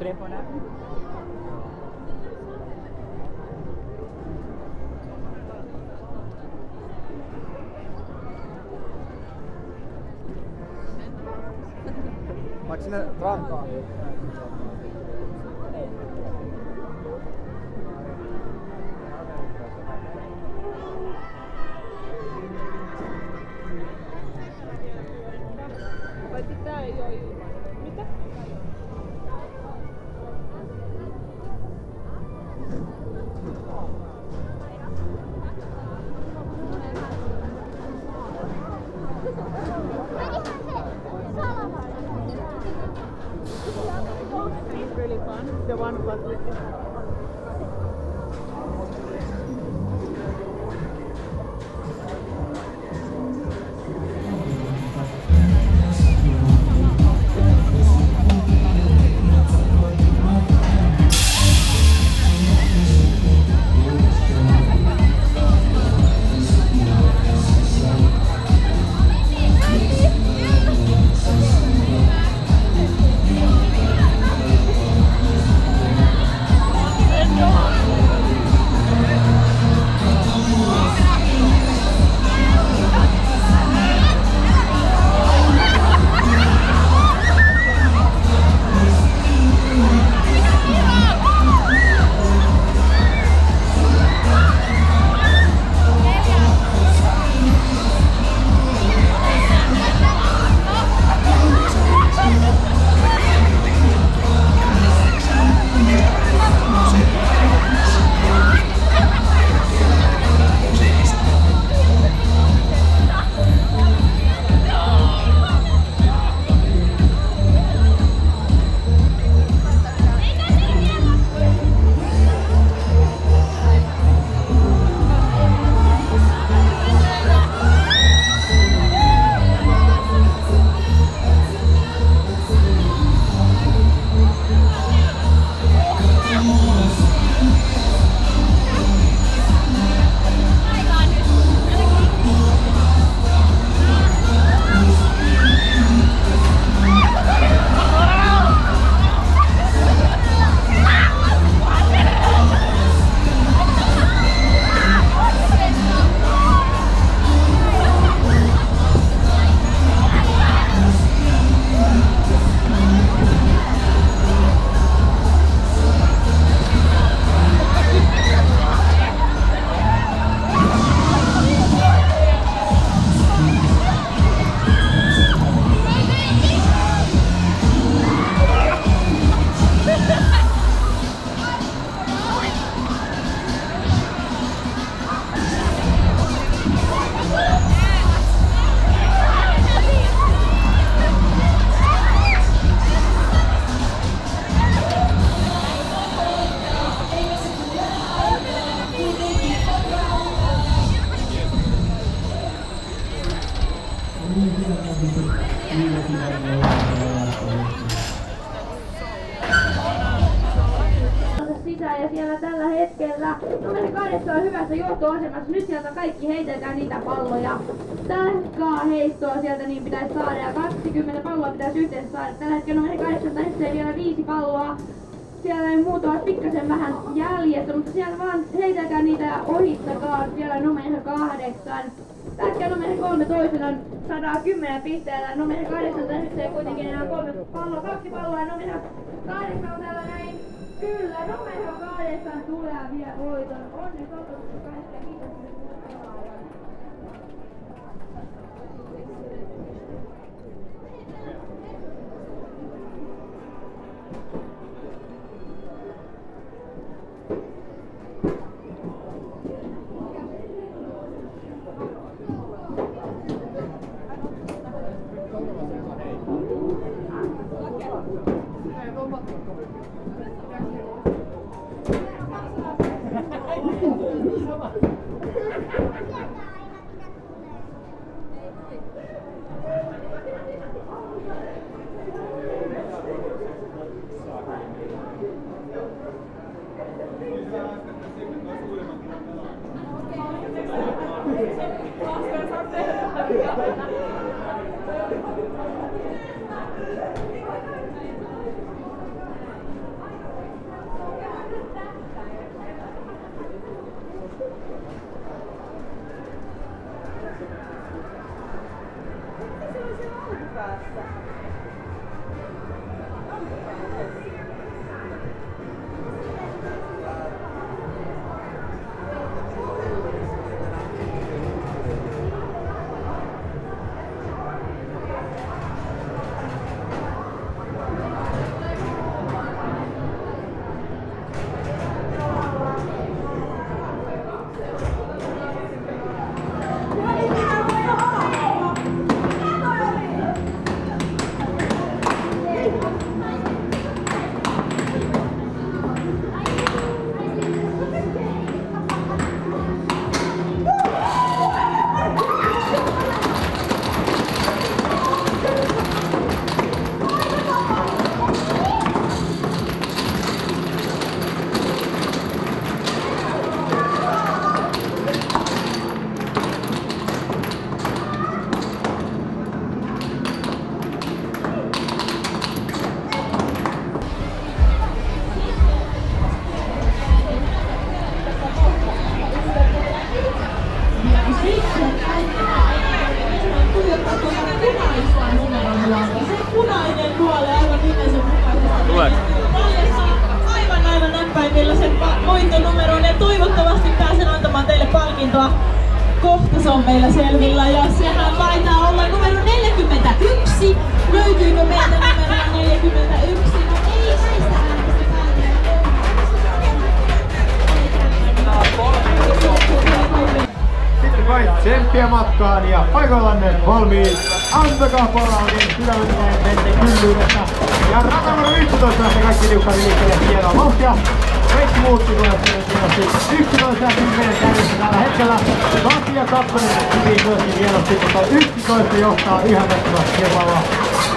siempre. Kahdeksan on hyvässä johtoasemassa. Nyt sieltä kaikki heitetään niitä palloja. Tarkkaa heittoa sieltä niin pitäisi saada ja 20 palloa pitäisi yhteensä saada. Tällä hetkellä numero kahdeksan tarvitsee vielä viisi palloa. Siellä ei muuta ole pikkasen vähän jäljessä, mutta siellä vaan heitäkää niitä ja ohittakaa siellä numero kahdeksan. Pätkä numero kolme toisena 110 pisteellä. Numero kahdeksan tarvitsee kuitenkin enää kolme palloa, kaksi palloa ja numero kahdeksan on täällä näin. Kyllä, numero kahdeksan tulee vielä voiton. Onneksi olkoon kahdeksan, kiitos. Thank you. Meillä selvillä ja sehän taitaa olla numero 41. Löytyykö meiltä numero 41? No vain tsemppiä matkaan ja paikoillanne valmiit. Antakaa oikein sydämellinen tänne kyllyydestä. Ja rata numero 11 lähtee kaikki liukkari liikkeelle hienoa vauhtia. Kaikki muutkin tulee sinne hienosti. 11 ja 10 käynnissä tällä hetkellä. Kati ja Kakkonen hyvin myöskin hienosti, mutta 11 johtaa yhä tästä kilpailua.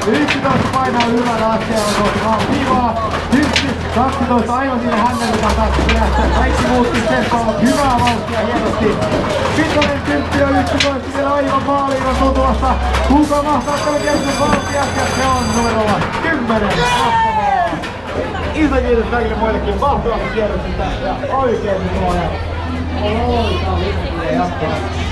11 painaa ylällä asteella kohti viivaa. 1, 12 aivan siinä hännellä takaa perässä. Kaikki muutkin tsemppaavat hyvää vauhtia hienosti. Vitonen, 10 ja 11 vielä aivan maaliin on tutuassa. Kuka mahtaa tällä kierroksen vauhtia se on numerolla 10. Iso kiitos kaikille muillekin mahtavasta kierroksesta ja oikein hienoa. Oi, tää on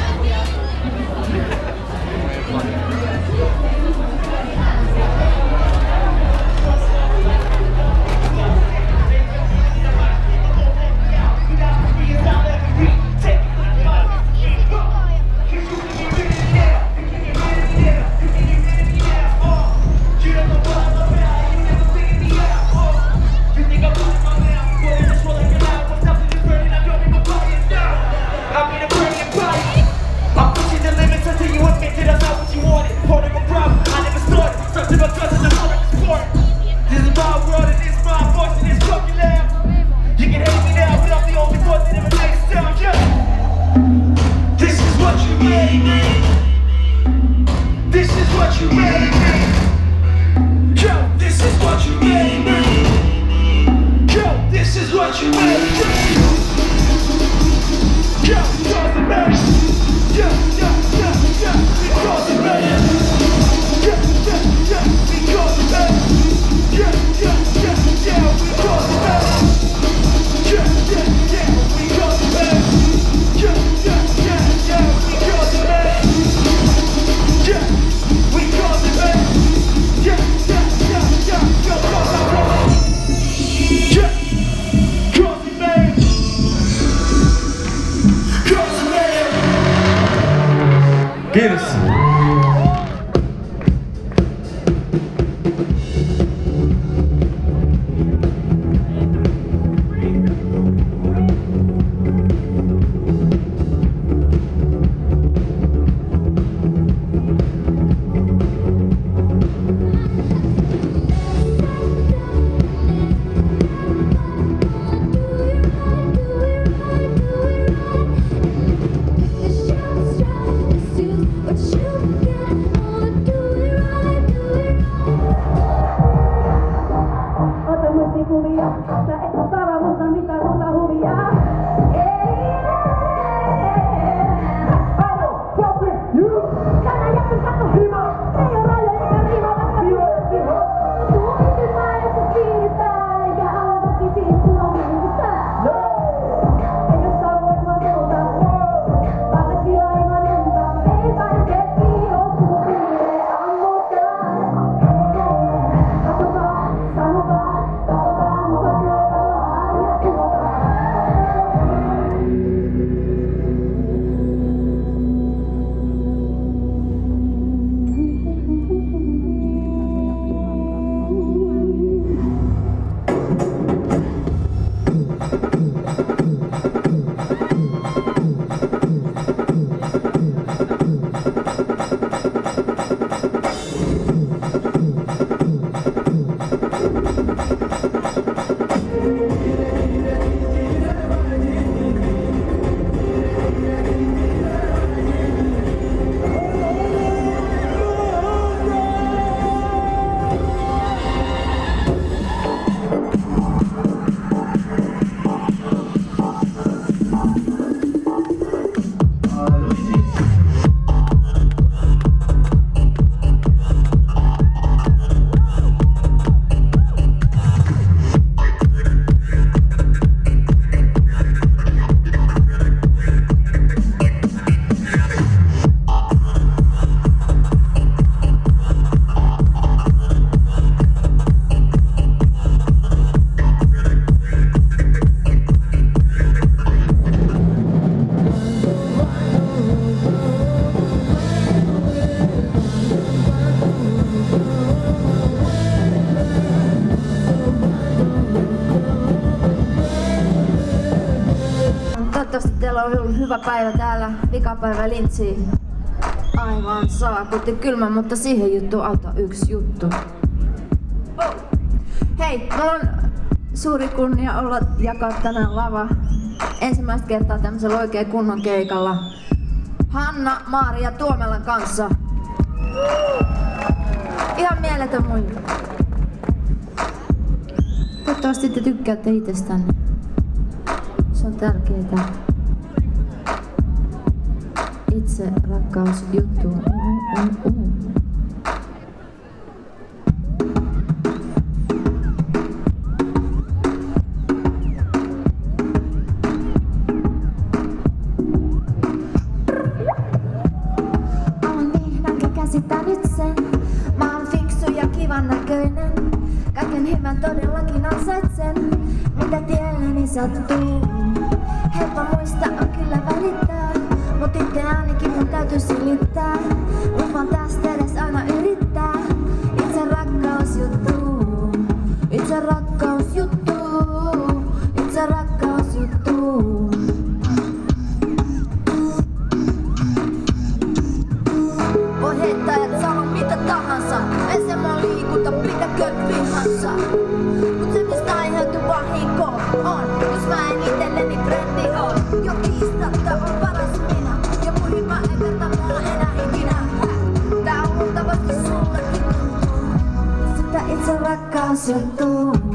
hyvä päivä täällä. Vikapäivä Lintsiin. Aivan saakutti kylmä, mutta siihen juttu auta yksi juttu. Oh. Hei, mulla on suuri kunnia olla jakaa tänään lava. Ensimmäistä kertaa tämmöisellä oikein kunnon keikalla. Hanna, Maaria Tuomelan kanssa. Ihan mieletön muija. Toivottavasti te tykkäätte itsestänne. Se on tärkeää. Itse rakkaus juttu. Mm, mm, mm. Kaiken todellakin ansaitsen. Mitä tielleni sattuu. Helppo täytyy silittää. Lupaan tästä edes aina yrittää. Itse rakkaus juttu. Itse rakkaus juttu. Itse rakkaus juttu. Voi et sano mitä tahansa Ei se mua liikuta, pitäkö pihansa Mut se mistä aiheutuu vahinko on Jos mä en itelleni frendi on Jo kiistatta on rakkaus juttuu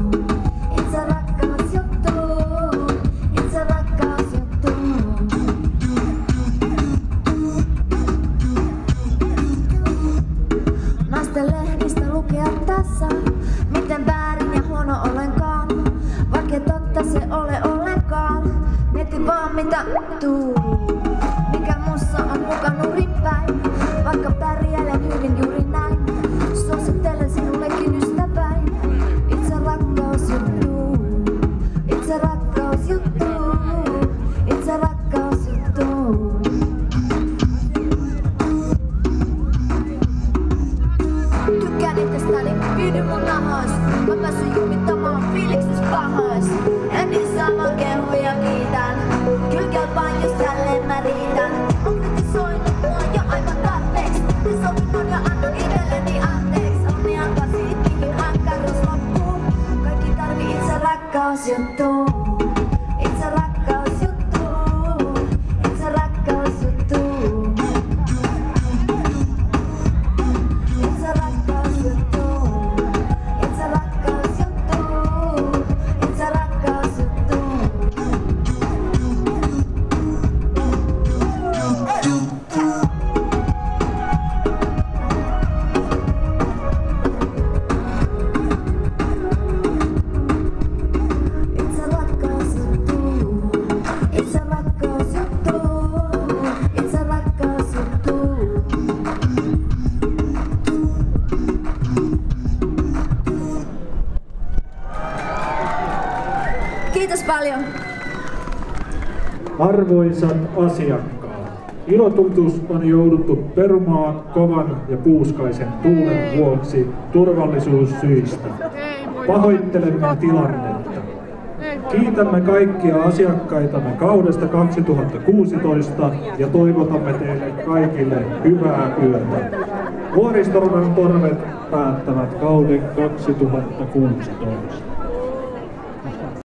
paljon. Arvoisat asiakkaat, ilotulitus on jouduttu perumaan kovan ja puuskaisen tuulen vuoksi turvallisuussyistä. Pahoittelemme tilannetta. Kiitämme kaikkia asiakkaitamme kaudesta 2016 ja toivotamme teille kaikille hyvää yötä. Vuoristoran torvet päättävät kauden 2016.